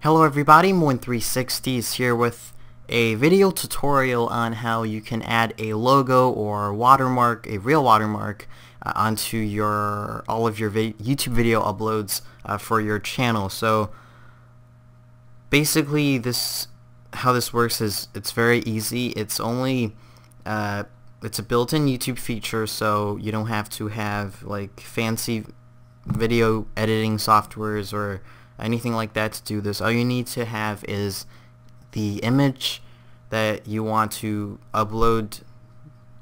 Hello everybody, Muwen360 is here with a video tutorial on how you can add a logo or watermark, a real watermark, uh, onto your all of your vi YouTube video uploads uh, for your channel. So basically this how this works is it's very easy. It's only uh, it's a built-in YouTube feature so you don't have to have like fancy video editing softwares or anything like that to do this. All you need to have is the image that you want to upload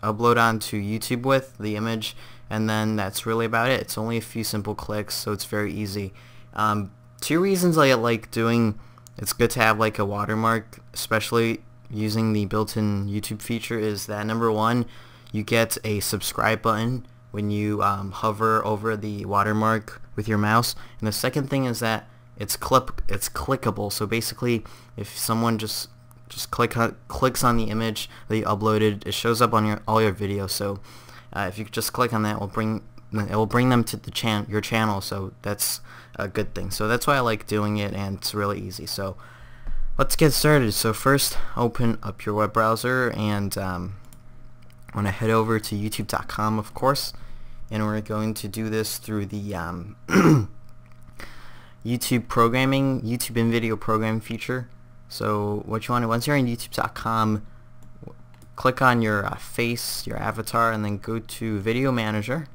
upload onto YouTube with, the image, and then that's really about it. It's only a few simple clicks, so it's very easy. Um, two reasons I like doing it's good to have like a watermark, especially using the built-in YouTube feature is that number one, you get a subscribe button when you um, hover over the watermark with your mouse. And the second thing is that it's clip it's clickable. So basically, if someone just just click clicks on the image that you uploaded, it shows up on your all your videos. So uh, if you just click on that, it will bring it will bring them to the chan your channel. So that's a good thing. So that's why I like doing it, and it's really easy. So let's get started. So first, open up your web browser, and um, I want to head over to YouTube.com, of course, and we're going to do this through the um, YouTube programming, YouTube in video program feature. So what you want to, once you're on YouTube.com, click on your uh, face, your avatar, and then go to Video Manager.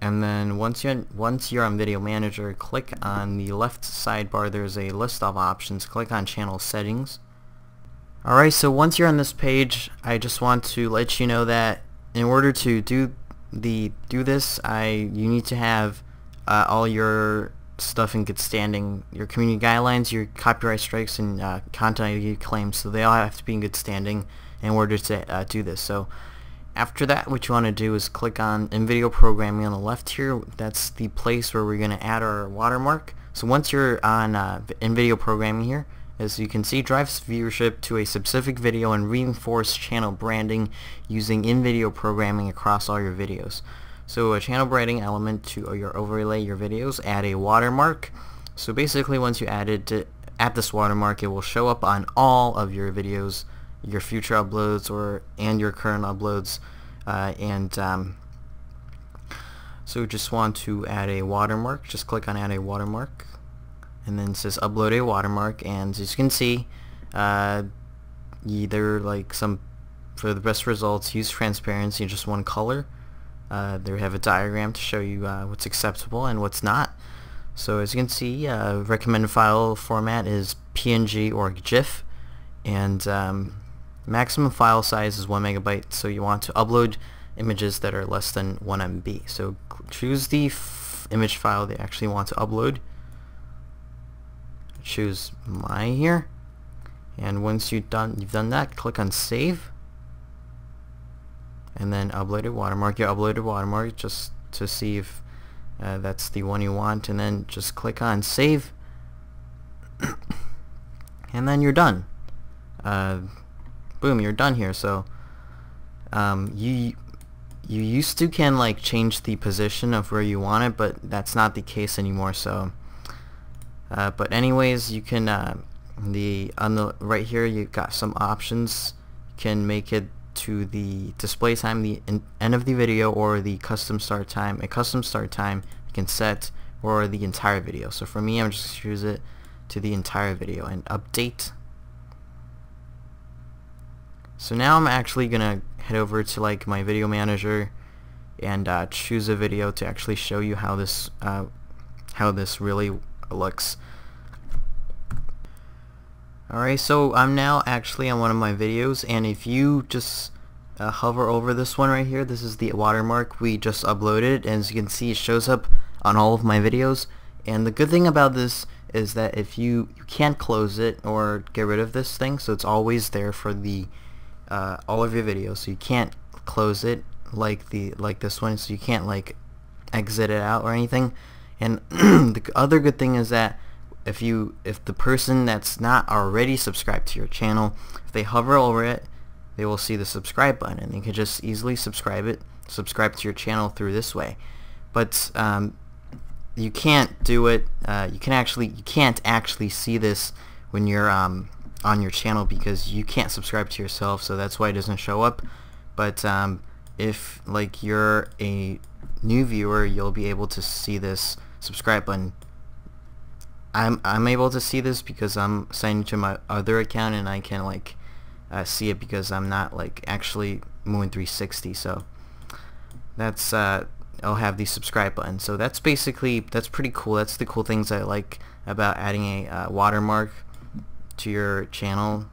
And then once you're once you're on Video Manager, click on the left sidebar. There's a list of options. Click on Channel Settings. Alright, so once you're on this page, I just want to let you know that in order to do the do this, I you need to have uh, all your stuff in good standing. Your community guidelines, your copyright strikes, and uh, content ID claims, so they all have to be in good standing in order to uh, do this. So after that, what you want to do is click on InVideo Programming on the left here. That's the place where we're going to add our watermark. So once you're on uh, InVideo Programming here, as you can see, drives viewership to a specific video and reinforce channel branding using InVideo Programming across all your videos. So a channel branding element to your overlay your videos, add a watermark. So basically once you add it to, this watermark, it will show up on all of your videos your future uploads or and your current uploads uh, and um, so just want to add a watermark just click on add a watermark and then it says upload a watermark and as you can see uh, either like some for the best results use transparency just one color uh, they have a diagram to show you uh, what's acceptable and what's not so as you can see uh, recommended file format is PNG or GIF and um, Maximum file size is 1 megabyte, so you want to upload images that are less than 1 MB. So choose the image file they actually want to upload. Choose my here. And once you've done you've done that, click on save. And then uploaded watermark your uploaded watermark just to see if uh, that's the one you want and then just click on save and then you're done. Uh, boom, you're done here. So um, you you used to can like change the position of where you want it, but that's not the case anymore. So, uh, but anyways, you can uh, the on the right here you've got some options. You can make it to the display time, the end of the video, or the custom start time. A custom start time you can set or the entire video. So for me, I'm just going to choose it to the entire video and update so now I'm actually gonna head over to like my video manager and uh, choose a video to actually show you how this uh, how this really looks. Alright, so I'm now actually on one of my videos and if you just uh, hover over this one right here, this is the watermark we just uploaded. And as you can see it shows up on all of my videos. And the good thing about this is that if you, you can't close it or get rid of this thing so it's always there for the uh, all of your videos. So you can't close it like the like this one. So you can't like exit it out or anything. And the other good thing is that if you if the person that's not already subscribed to your channel if they hover over it they will see the subscribe button and they can just easily subscribe it subscribe to your channel through this way but um, you can't do it. Uh, you can actually you can't actually see this when you're um, on your channel because you can't subscribe to yourself, so that's why it doesn't show up. But um, if like you're a new viewer, you'll be able to see this subscribe button. I'm I'm able to see this because I'm signed to my other account and I can like uh, see it because I'm not like actually Muwen360. So that's uh, I'll have the subscribe button. So that's basically that's pretty cool. That's the cool things I like about adding a uh, watermark to your channel,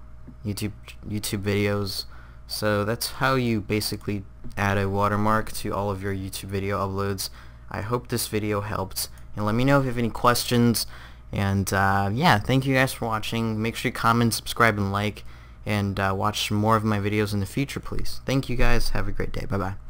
YouTube YouTube videos. So that's how you basically add a watermark to all of your YouTube video uploads. I hope this video helped and let me know if you have any questions and uh, yeah thank you guys for watching make sure you comment subscribe and like and uh, watch more of my videos in the future please. Thank you guys. Have a great day. Bye bye